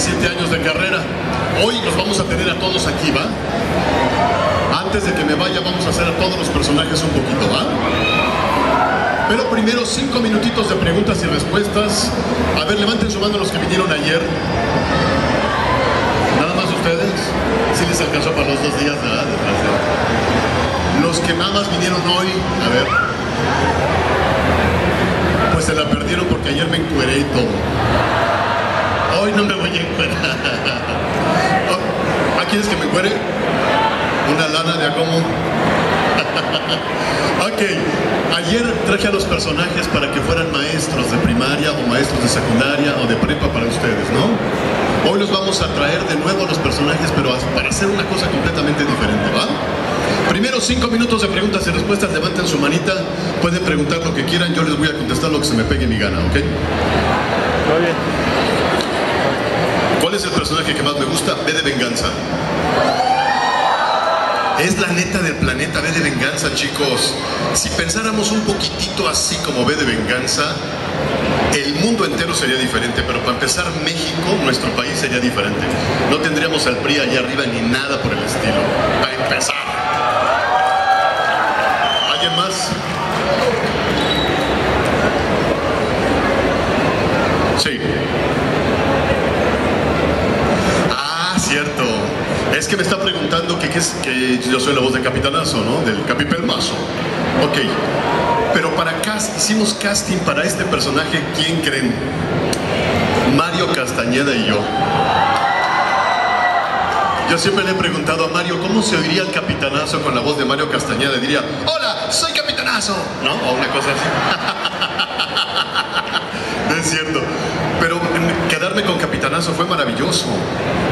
37 años de carrera. Hoy los vamos a tener a todos aquí, ¿va? Antes de que me vaya vamos a hacer a todos los personajes un poquito, ¿va? Pero primero cinco minutitos de preguntas y respuestas. A ver, levanten su mano los que vinieron ayer. Nada más ustedes. Si sí les alcanzó para los dos días, ¿verdad? Los que nada más vinieron hoy, a ver. Pues se la perdieron porque ayer me encueré y todo. Hoy no me voy a encuerar. ¿Ah, quieres que me encuere? Una lana de a cómo. ok, ayer traje a los personajes para que fueran maestros de primaria o maestros de secundaria o de prepa para ustedes, ¿no? Hoy los vamos a traer de nuevo a los personajes, pero para hacer una cosa completamente diferente, ¿va? Primero cinco minutos de preguntas y respuestas, levanten su manita, pueden preguntar lo que quieran, yo les voy a contestar lo que se me pegue mi gana, ¿ok? Muy bien. ¿Cuál es el personaje que más me gusta? B de venganza. Es la neta del planeta B de venganza, chicos. Si pensáramos un poquitito así como B de venganza, el mundo entero sería diferente, pero para empezar México, nuestro país sería diferente. No tendríamos al PRI allá arriba ni nada por el estilo. Para empezar. ¿Alguien más? Sí. Ah, cierto. Es que me está preguntando que, es, que yo soy la voz de Capitanazo, ¿no? Del Capipelmazo. Ok. Pero para cast, hicimos casting para este personaje, ¿quién creen? Mario Castañeda y yo. Yo siempre le he preguntado a Mario cómo se oiría el capitanazo con la voz de Mario Castañeda. Diría, hola, soy capitanazo. ¿No? O una cosa así. es cierto. Pero con capitanazo fue maravilloso.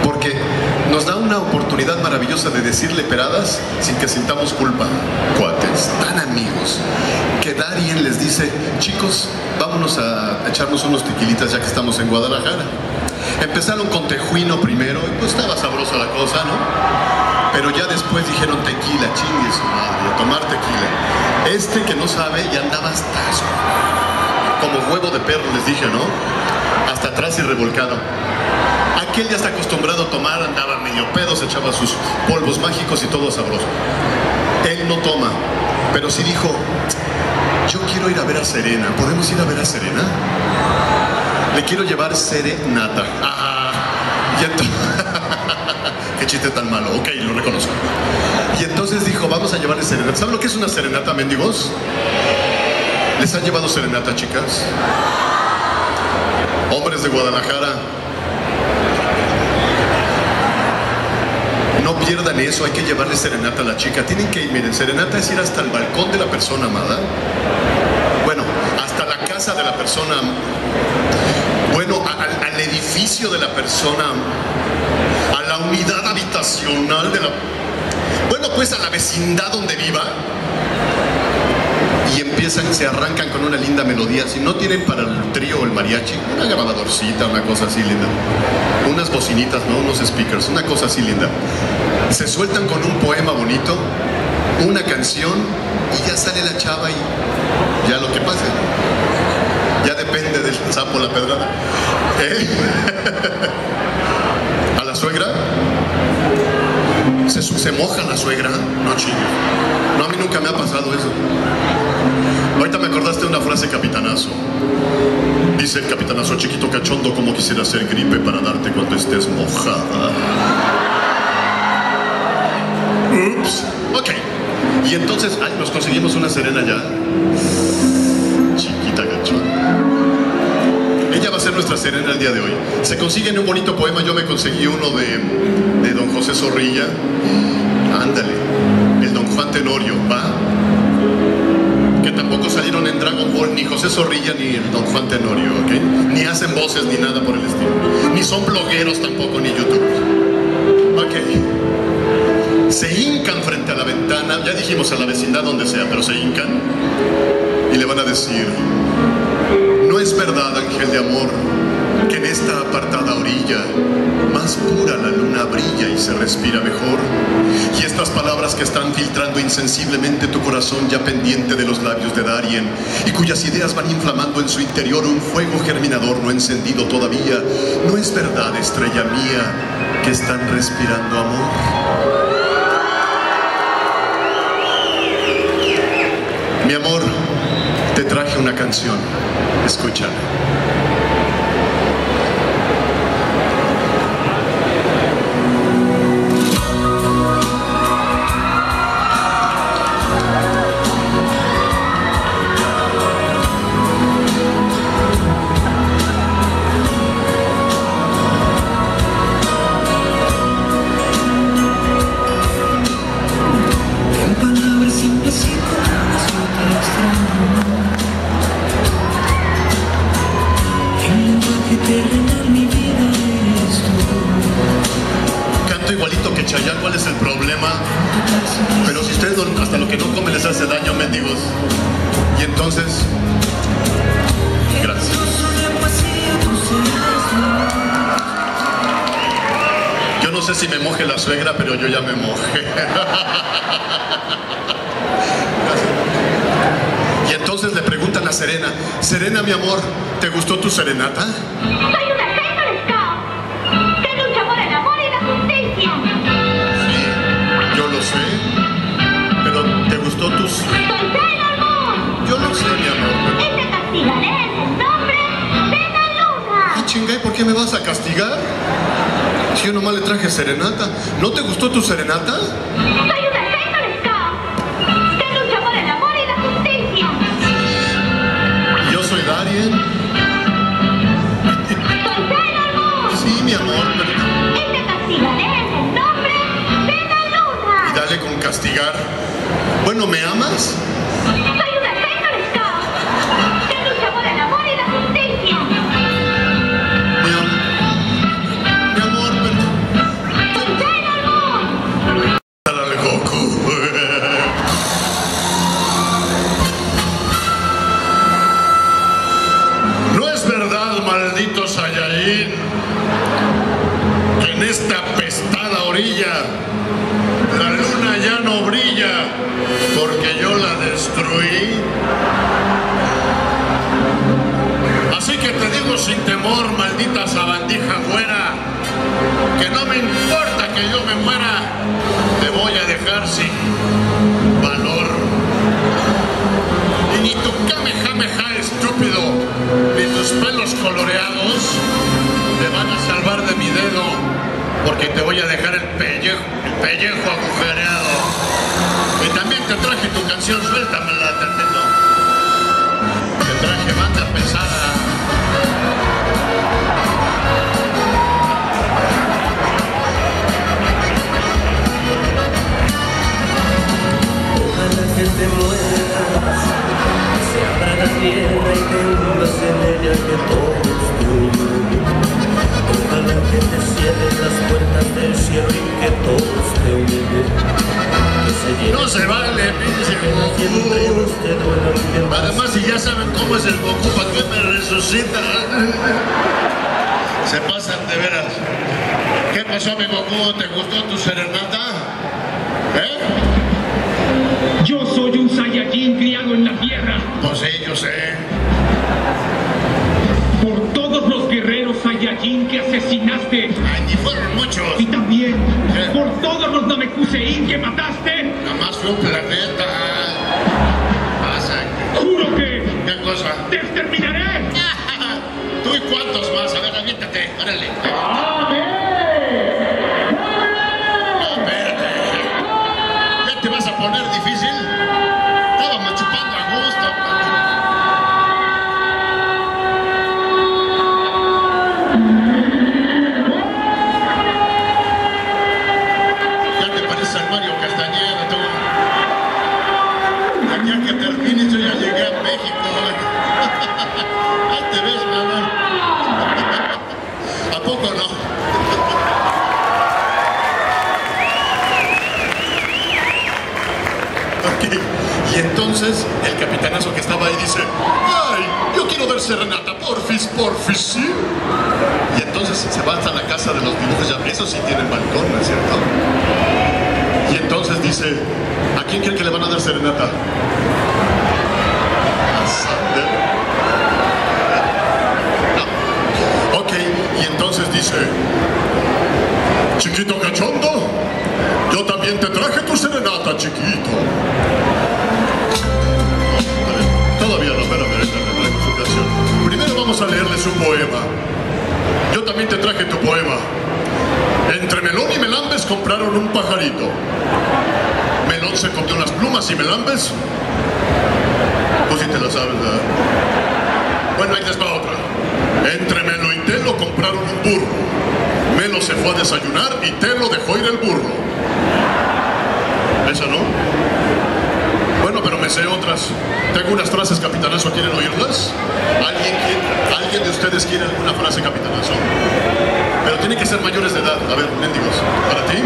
Porque nos da una oportunidad maravillosa de decirle peradas sin que sintamos culpa. Cuates, tan amigos. Que Darien les dice, chicos, vámonos a echarnos unos tequilitas ya que estamos en Guadalajara. Empezaron con tejuino primero y pues estaba sabrosa la cosa, ¿no? Pero ya después dijeron tequila, chingue su madre, a tomar tequila. Este que no sabe ya andaba hasta como huevo de perro, les dije, ¿no? Hasta atrás y revolcado. Aquel ya está acostumbrado a tomar, andaba medio pedo, se echaba sus polvos mágicos y todo sabroso. Él no toma, pero sí dijo, yo quiero ir a ver a Serena, ¿podemos ir a ver a Serena? Le quiero llevar serenata. Ah, y entonces... Qué chiste tan malo, ok, lo reconozco. Y entonces dijo, vamos a llevarle serenata. ¿Saben lo que es una serenata, mendigos? ¿Les han llevado serenata, chicas? Hombres de Guadalajara, no pierdan eso, hay que llevarle serenata a la chica. Tienen que ir, miren, serenata es ir hasta el balcón de la persona amada. Bueno, hasta la casa de la persona. Bueno, al, al edificio de la persona. A la unidad habitacional de la. Bueno, pues a la vecindad donde viva y empiezan, se arrancan con una linda melodía. Si no tienen para el trío o el mariachi, una grabadorcita, una cosa así linda. Unas bocinitas, ¿no? Unos speakers, una cosa así linda. Se sueltan con un poema bonito, una canción y ya sale la chava y ya lo que pase. Ya depende del sapo la pedrada. ¿Eh? A la suegra se, moja la suegra. No chingue. No, a mí nunca me ha pasado eso. Ahorita me acordaste de una frase capitanazo. Dice el capitanazo chiquito cachondo como quisiera ser gripe para darte cuando estés mojada. Ups. Ok. Y entonces, ay, nos conseguimos una serena ya. Ser nuestra serena el día de hoy. Se consiguen un bonito poema. Yo me conseguí uno de, don José Zorrilla. Ándale. El don Juan Tenorio, ¿va? Que tampoco salieron en Dragon Ball ni José Zorrilla ni el don Juan Tenorio, ¿ok? Ni hacen voces ni nada por el estilo. Ni son blogueros tampoco, ni youtubers. Ok. Se hincan frente a la ventana, ya dijimos a la vecindad donde sea, pero se hincan y le van a decir, no es verdad, ángel de amor, que en esta apartada orilla más pura la luna brilla y se respira mejor. Y estas palabras que están filtrando insensiblemente tu corazón ya pendiente de los labios de Darien y cuyas ideas van inflamando en su interior un fuego germinador no encendido todavía, no es verdad, estrella mía, que están respirando amor. Mi amor, una canción. Escúchala. Chayanne, ¿cuál es el problema? Pero si ustedes hasta lo que no comen les hace daño, mendigos. Y entonces, gracias. Yo no sé si me moje la suegra, pero yo ya me mojé. Y entonces le preguntan a Serena, Serena, mi amor, ¿te gustó tu serenata? Moon Yo lo sé, mi amor. y te castigaré en el nombre de la Ah, luna. chinga, ¿y por qué me vas a castigar? Si yo nomás le traje serenata. ¿No te gustó tu serenata? Soy una Scout que lucha por el amor y la justicia. Y yo soy Darien. Soy Sí, mi amor. pero- y te castigaré en el nombre de la Y luna. dale con castigar. Bueno, ¿me amas? Coloreados te van a salvar de mi dedo, porque te voy a dejar el pellejo, el pellejo agujereado. Y también te traje tu canción, suéltamela, tantito. Te traje banda pesada. Tierra y tengas en ella que todos te huyen. Ojalá que te cierren las puertas del cielo y que todos te humillen. Se No se vale, pinche Goku. te. Además, si ya saben cómo es el Goku, ¿para qué me resucitan? Se pasan de veras. ¿Qué pasó, mi Goku? ¿Te gustó tu serenata? ¿Eh? Yo soy un Saiyajin criado en la tierra. Pues sí, yo sé. Por todos los guerreros Saiyajin que asesinaste. Ay, ni fueron muchos. Y también ¿Qué? por todos los Namekusein que mataste. Nada más fue un planeta. Pasa. Juro que ¿Qué cosa? te exterminaré. ¿Tú y cuántos más? A ver, aviéntate. Órale. Y entonces el capitanazo que estaba ahí dice, ay, yo quiero ver serenata, porfis, porfis, sí. Y entonces se va hasta la casa de los dibujos, ya, eso sí tienen balcón, ¿no es cierto? Y entonces dice, ¿a quién cree que le van a dar serenata? A Sander. No. Ok, y entonces dice, chiquito cachondo, yo también te traje tu serenata, chiquito. Todavía no, espérame, te traigo su canción. Primero vamos a leerle su poema. Yo también te traje tu poema. Entre Melón y Melambes compraron un pajarito. Melón se comió las plumas y Melambes. Pues sí te la sabes, ¿verdad? Bueno, ahí les va otra. Entre Melo y Telo compraron un burro. Se fue a desayunar y Telo dejó ir el burro. ¿Esa no? Bueno, pero me sé otras. Tengo unas frases, capitanazo, ¿quieren oírlas? ¿Alguien, ¿Alguien de ustedes quiere alguna frase, capitanazo? Pero tiene que ser mayores de edad. A ver, mendigos, para ti.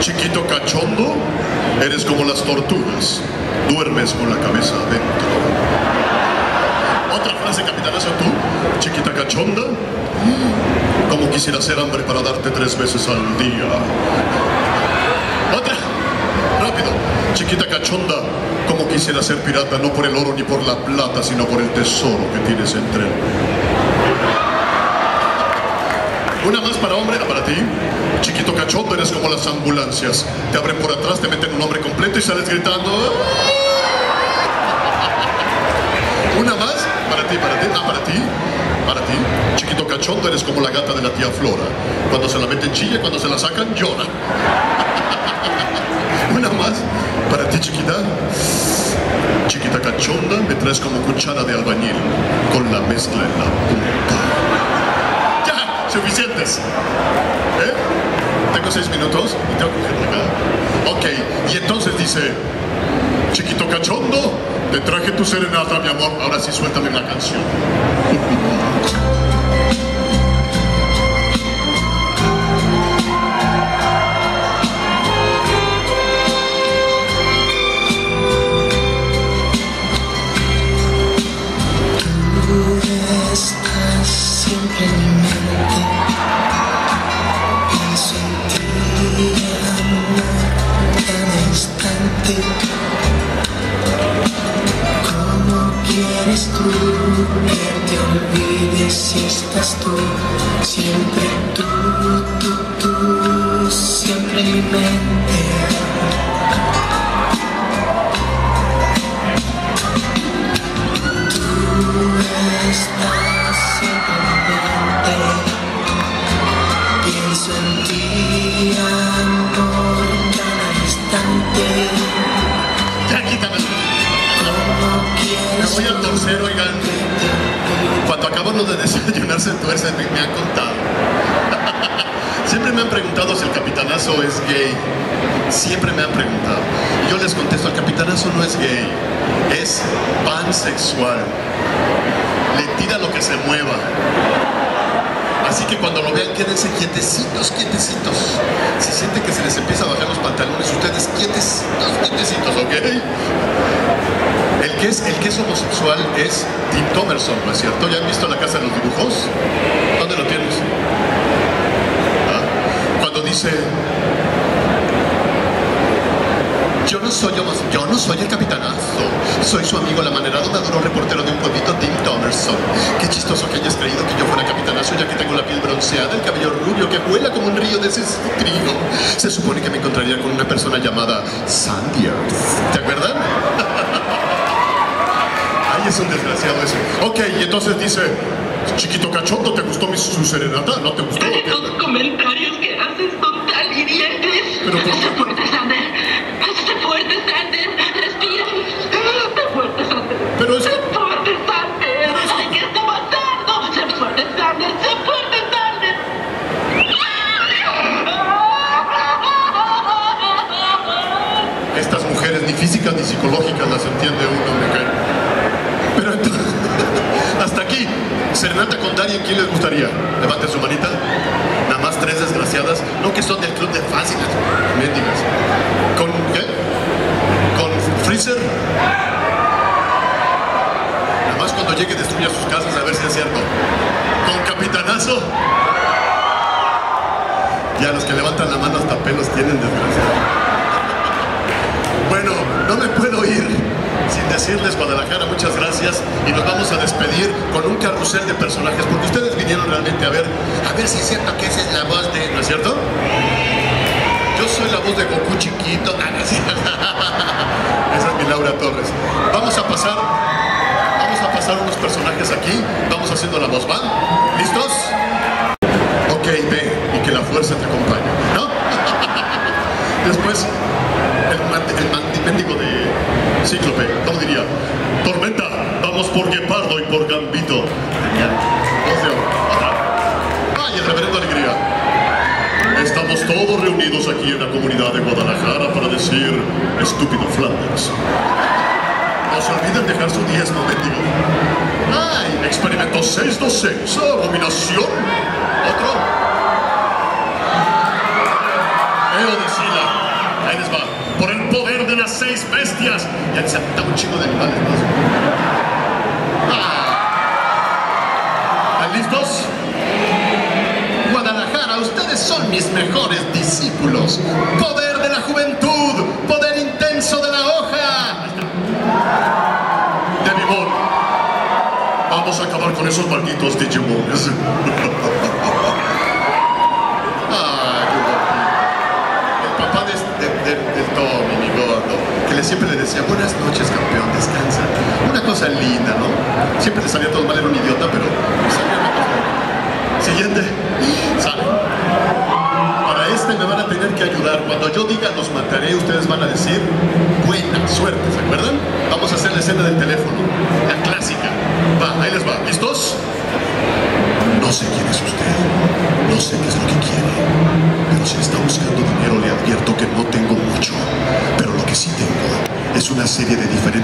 Chiquito cachondo, eres como las tortugas. Duermes con la cabeza adentro. Otra frase, capitanazo, tú. Chiquita cachonda, como quisiera hacer hambre para darte tres veces al día. Otra. Rápido. Chiquita cachonda, como quisiera ser pirata, no por el oro ni por la plata, sino por el tesoro que tienes entre Una más para hombre, para ti. Chiquito cachondo, eres como las ambulancias. Te abren por atrás, te meten un nombre completo y sales gritando. Una más, para ti, para ti, ah, para ti, para ti. Chiquito cachondo, eres como la gata de la tía Flora. Cuando se la meten chilla, cuando se la sacan, llora. Una más, para ti, chiquita. Chiquita cachonda, me traes como cuchara de albañil, con la mezcla en la punta. Ya, suficientes. ¿Eh? Tengo seis minutos y tengo que acá. Ok, y entonces dice, chiquito cachondo, te traje tu serenata, mi amor. Ahora sí, suéltame la canción. Tú estás siempre en mi mente. Estás tú? Siempre tú, tú, tú, siempre en mi mente. Estás siempre en mi mente. Pienso en ti, amor, cada instante. Ya, quítamelo. ¿Cómo Me quieres voy al torcer, oigan. Desayunar se tuerce, me, han contado. Siempre me han preguntado si el capitanazo es gay. Siempre me han preguntado. Yo les contesto, el capitanazo no es gay, es pansexual. Le tira lo que se mueva. Así que cuando lo vean, quédense quietecitos, quietecitos. Si sienten que se les empieza a bajar los pantalones, ustedes quietecitos, quietecitos, ¿ok? El que, es, el que es homosexual es Tim Thomerson, ¿no es cierto? ¿Ya han visto la casa de los dibujos? ¿Dónde lo tienes? ¿Ah? Cuando dice... Yo no soy yo no soy el capitanazo. Soy su amigo, el amanerado daduro reportero de un pueblito, Tim Thomerson. Qué chistoso que hayas creído que yo fuera capitanazo, ya que tengo la piel bronceada, el cabello rubio que vuela como un río de ese trigo. Se supone que me encontraría con una persona llamada Sandy Earth. ¿Te acuerdan? Es un desgraciado ese. Ok, y entonces dice, chiquito cachondo, ¿te gustó mi su serenata? ¿No te gustó? Los comentarios que haces son tan hirientes. Pero por? Sé fuerte, Sander. Sé fuerte, Sander. Levantan la mano hasta pelos tienen, desgraciado. Bueno, no me puedo ir sin decirles Guadalajara muchas gracias y nos vamos a despedir con un carrusel de personajes porque ustedes vinieron realmente a ver, a ver si es cierto que esa es la voz de, ¿no es cierto? Yo soy la voz de Goku chiquito. Ah. Esa es mi Laura Torres. Vamos a pasar, vamos a pasar unos personajes aquí. Vamos haciendo la voz, ¿va? ¿Listos? La fuerza te acompañe, ¿no? Después, el, el man- mendigo de Cíclope, ¿cómo diría? Tormenta, vamos por Guepardo y por Gambito. Genial. Otra. ¡Ay, el reverendo Alegría! Estamos todos reunidos aquí en la comunidad de Guadalajara para decir estúpido Flanders. No se olviden dejar su diezmo, mendigo. ¡Ay! Experimento 626. ¡Abominación! ¿Otro? Por el poder de las seis bestias. Ya se está un chingo de animales. ¿no? Ah. ¿Están listos? Guadalajara, ustedes son mis mejores discípulos. Poder de la juventud, poder intenso de la hoja. De Vivón. Vamos a acabar con esos malditos Digimones. Ay, qué guapito. El papá de, de- de- del Tommy, mi siempre le decía, buenas noches, campeón, descansa. Una cosa linda, ¿no? Siempre le salía todo mal, era un idiota, pero salía Siguiente. Sale. Para este me van a tener que ayudar. Cuando yo diga los mataré, ustedes van a decir buena suerte, ¿se acuerdan? Vamos a hacer la escena del teléfono. La clásica.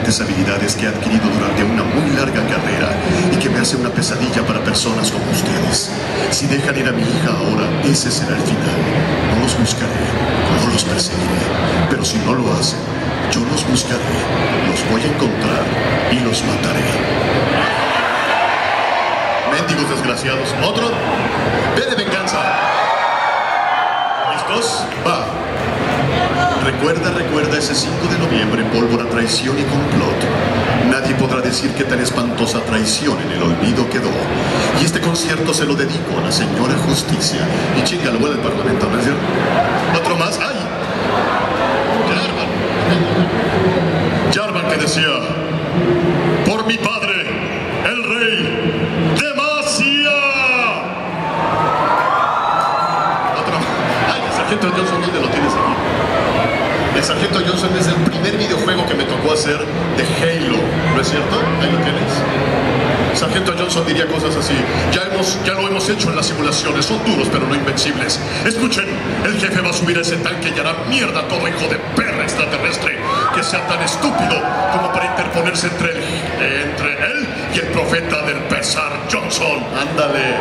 Habilidades que he adquirido durante una muy larga carrera y que me hace una pesadilla para personas como ustedes. Si dejan ir a mi hija ahora, ese será el final. No los buscaré, no los perseguiré. Pero si no lo hacen, yo los buscaré, los voy a encontrar y los mataré. Mendigos desgraciados. Otro. Ve de venganza. ¿Listos? Va. Recuerda, recuerda ese 5 de noviembre, pólvora, traición y complot. Nadie podrá decir que tan espantosa traición en el olvido quedó. Y este concierto se lo dedico a la señora Justicia. Y chinga, lo del Parlamento, ¿no es cierto? Otro más. ¡Ay! Jarvan. Jarvan que decía, por mi padre, el rey, Demacia. Otro. Ay, el sargento Johnson, ¿dónde lo tienes aquí? El sargento Johnson es el primer videojuego que me tocó hacer de Halo, ¿no es cierto? Ahí lo tienes. Sargento Johnson diría cosas así. Ya, hemos, ya lo hemos hecho en las simulaciones, son duros pero no invencibles. Escuchen, el jefe va a subir a ese tanque y hará mierda a todo hijo de perra extraterrestre que sea tan estúpido como para interponerse entre él, entre él y el profeta del pesar Johnson. Ándale.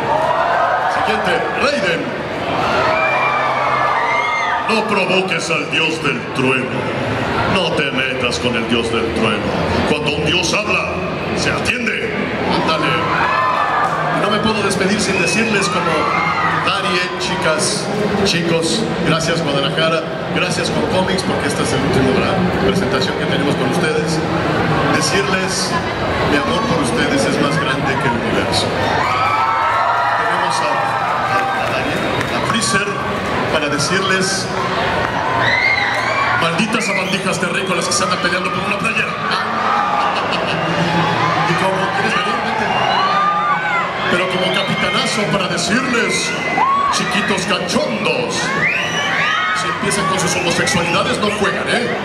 Siguiente, Raiden. No provoques al dios del trueno. No te metas con el dios del trueno. Cuando un dios habla, se atiende. Ándale. No me puedo despedir sin decirles como Darie, chicas, chicos, gracias Guadalajara, gracias con cómics porque esta es la última presentación que tenemos con ustedes. Decirles, mi amor por ustedes es más grande que el universo. Tenemos a, a, a Darie, a Freezer, para decirles terrícolas que se andan peleando por una playera. y como quieres venir. Pero como capitanazo para decirles, chiquitos cachondos, si empiezan con sus homosexualidades no juegan, ¿eh?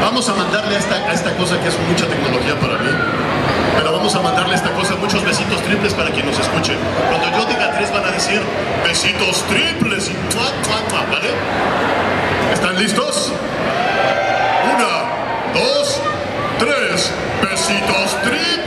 Vamos a mandarle a esta, a esta cosa que es mucha tecnología para a mandarle esta cosa muchos besitos triples para quien nos escuche. Cuando yo diga tres van a decir besitos triples y ¡mua, mua, mua! ¿vale? ¿Están listos? Una, dos, tres, besitos triples.